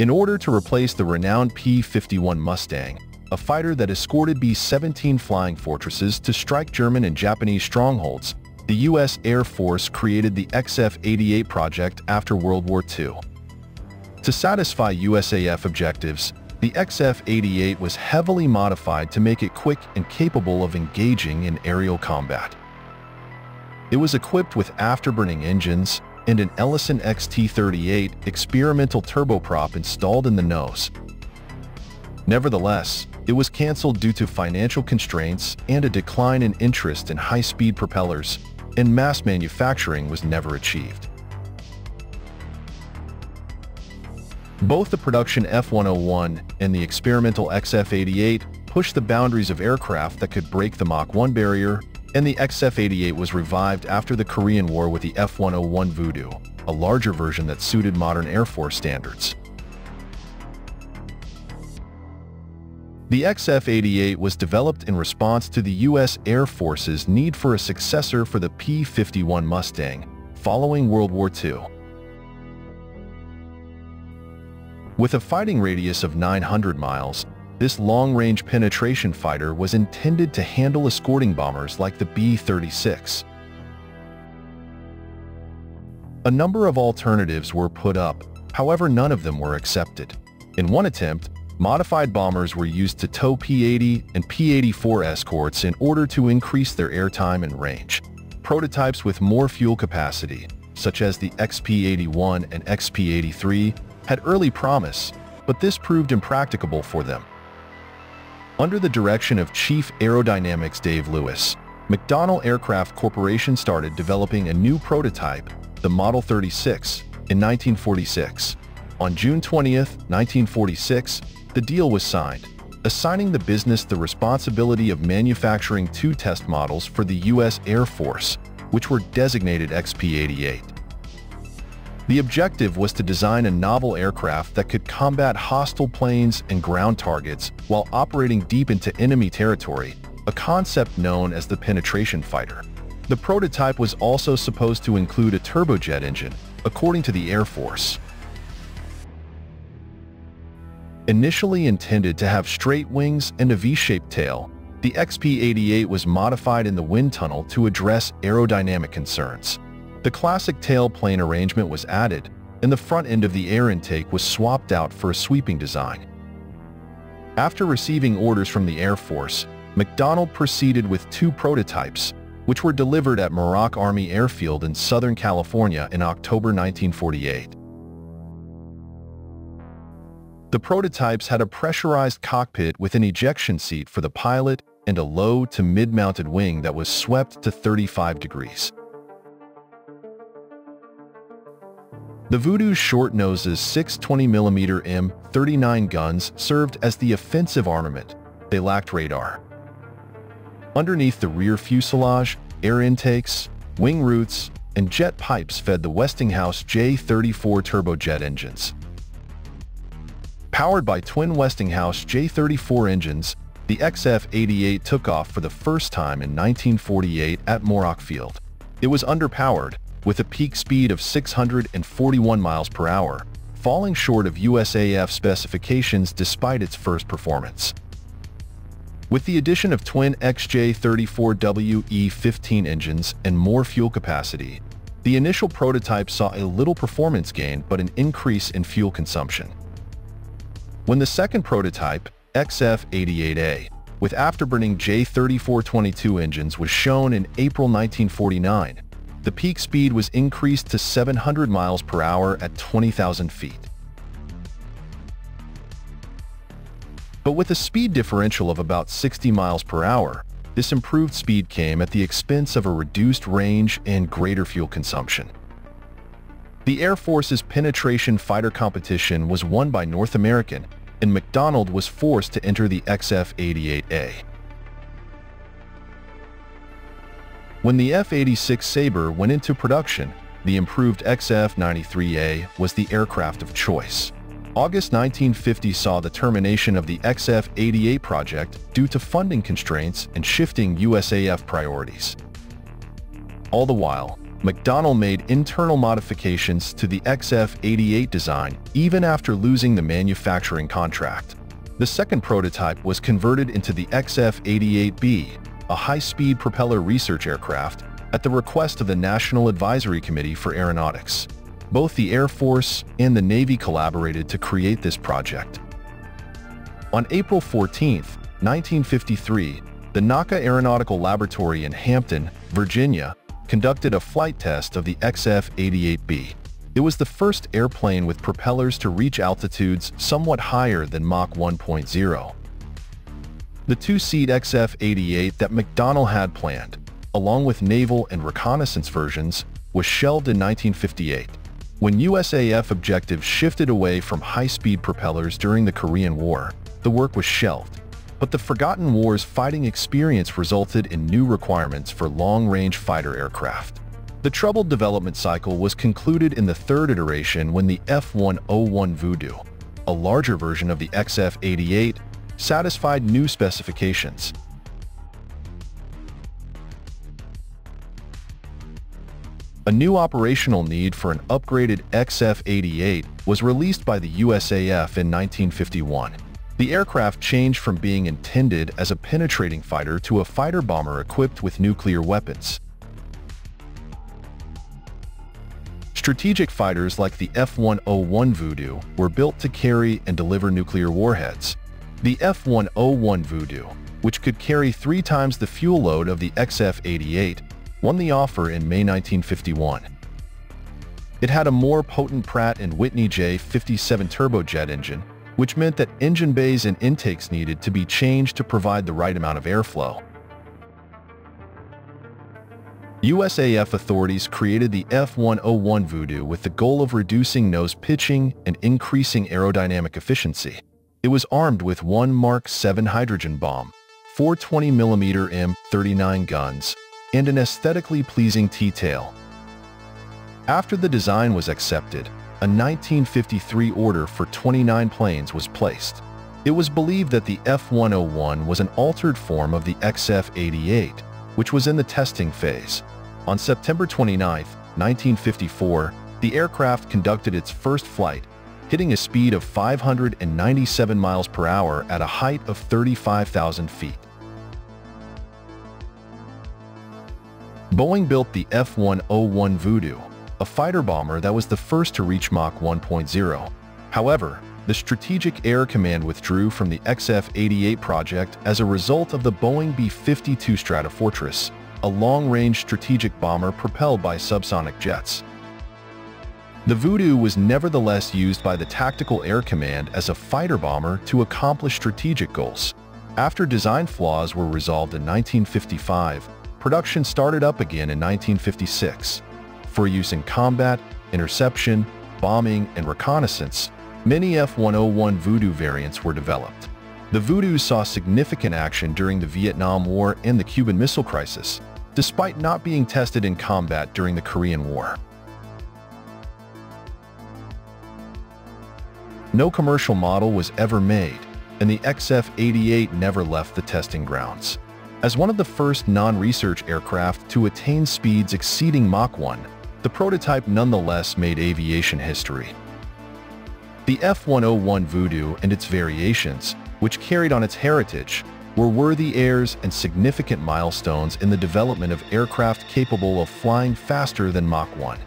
in order to replace the renowned P-51 Mustang, a fighter that escorted B-17 flying fortresses to strike German and Japanese strongholds, the U.S. Air Force created the XF-88 project after World War II. To satisfy USAF objectives, the XF-88 was heavily modified to make it quick and capable of engaging in aerial combat. It was equipped with afterburning engines, and an Ellison XT-38 experimental turboprop installed in the nose. Nevertheless, it was cancelled due to financial constraints and a decline in interest in high-speed propellers, and mass manufacturing was never achieved. Both the production F-101 and the experimental XF-88 pushed the boundaries of aircraft that could break the Mach 1 barrier and the XF-88 was revived after the Korean War with the F-101 Voodoo, a larger version that suited modern Air Force standards. The XF-88 was developed in response to the U.S. Air Force's need for a successor for the P-51 Mustang following World War II. With a fighting radius of 900 miles, this long-range penetration fighter was intended to handle escorting bombers like the B-36. A number of alternatives were put up, however none of them were accepted. In one attempt, modified bombers were used to tow P-80 and P-84 escorts in order to increase their airtime and range. Prototypes with more fuel capacity, such as the XP-81 and XP-83, had early promise, but this proved impracticable for them. Under the direction of Chief Aerodynamics Dave Lewis, McDonnell Aircraft Corporation started developing a new prototype, the Model 36, in 1946. On June 20, 1946, the deal was signed, assigning the business the responsibility of manufacturing two test models for the U.S. Air Force, which were designated XP-88. The objective was to design a novel aircraft that could combat hostile planes and ground targets while operating deep into enemy territory, a concept known as the penetration fighter. The prototype was also supposed to include a turbojet engine, according to the Air Force. Initially intended to have straight wings and a V-shaped tail, the XP-88 was modified in the wind tunnel to address aerodynamic concerns. The classic tailplane arrangement was added, and the front end of the air intake was swapped out for a sweeping design. After receiving orders from the Air Force, McDonnell proceeded with two prototypes, which were delivered at Muroc Army Airfield in Southern California in October 1948. The prototypes had a pressurized cockpit with an ejection seat for the pilot and a low to mid-mounted wing that was swept to 35 degrees. The Voodoo's short noses 620mm M39 guns served as the offensive armament. They lacked radar. Underneath the rear fuselage, air intakes, wing roots, and jet pipes fed the Westinghouse J-34 turbojet engines. Powered by twin Westinghouse J-34 engines, the XF-88 took off for the first time in 1948 at Muroc Field. It was underpowered, with a peak speed of 641 miles per hour, falling short of USAF specifications despite its first performance. With the addition of twin XJ34WE15 engines and more fuel capacity, the initial prototype saw a little performance gain but an increase in fuel consumption. When the second prototype, XF-88A, with afterburning J3422 engines was shown in April 1949, the peak speed was increased to 700 miles per hour at 20,000 feet. But with a speed differential of about 60 miles per hour, this improved speed came at the expense of a reduced range and greater fuel consumption. The Air Force's penetration fighter competition was won by North American, and McDonnell was forced to enter the XF-88A. When the F-86 Sabre went into production, the improved XF-93A was the aircraft of choice. August 1950 saw the termination of the XF-88 project due to funding constraints and shifting USAF priorities. All the while, McDonnell made internal modifications to the XF-88 design even after losing the manufacturing contract. The second prototype was converted into the XF-88B, a high-speed propeller research aircraft, at the request of the National Advisory Committee for Aeronautics. Both the Air Force and the Navy collaborated to create this project. On April 14, 1953, the NACA Aeronautical Laboratory in Hampton, Virginia, conducted a flight test of the XF-88B. It was the first airplane with propellers to reach altitudes somewhat higher than Mach 1.0. The two-seat XF-88 that McDonnell had planned, along with naval and reconnaissance versions, was shelved in 1958. When USAF objectives shifted away from high-speed propellers during the Korean War, the work was shelved. But the Forgotten War's fighting experience resulted in new requirements for long-range fighter aircraft. The troubled development cycle was concluded in the third iteration when the F-101 Voodoo, a larger version of the XF-88, satisfied new specifications. A new operational need for an upgraded XF-88 was released by the USAF in 1951. The aircraft changed from being intended as a penetrating fighter to a fighter bomber equipped with nuclear weapons. Strategic fighters like the F-101 Voodoo were built to carry and deliver nuclear warheads. The F-101 Voodoo, which could carry three times the fuel load of the XF-88, won the offer in May 1951. It had a more potent Pratt & Whitney J57 turbojet engine which meant that engine bays and intakes needed to be changed to provide the right amount of airflow. USAF authorities created the F-101 Voodoo with the goal of reducing nose pitching and increasing aerodynamic efficiency. It was armed with one Mark 7 hydrogen bomb, four 20mm M39 guns, and an aesthetically pleasing T-tail. After the design was accepted, a 1953 order for 29 planes was placed. It was believed that the F-101 was an altered form of the XF-88, which was in the testing phase. On September 29, 1954, the aircraft conducted its first flight, hitting a speed of 597 miles per hour at a height of 35,000 feet. Boeing built the F-101 Voodoo, a fighter bomber that was the first to reach Mach 1.0. However, the Strategic Air Command withdrew from the XF-88 project as a result of the Boeing B-52 Stratofortress, a long-range strategic bomber propelled by subsonic jets. The Voodoo was nevertheless used by the Tactical Air Command as a fighter bomber to accomplish strategic goals. After design flaws were resolved in 1955, production started up again in 1956 for use in combat, interception, bombing, and reconnaissance, many F-101 Voodoo variants were developed. The Voodoo saw significant action during the Vietnam War and the Cuban Missile Crisis, despite not being tested in combat during the Korean War. No commercial model was ever made, and the XF-88 never left the testing grounds. As one of the first non-research aircraft to attain speeds exceeding Mach 1, the prototype nonetheless made aviation history. The F-101 Voodoo and its variations, which carried on its heritage, were worthy heirs and significant milestones in the development of aircraft capable of flying faster than Mach 1.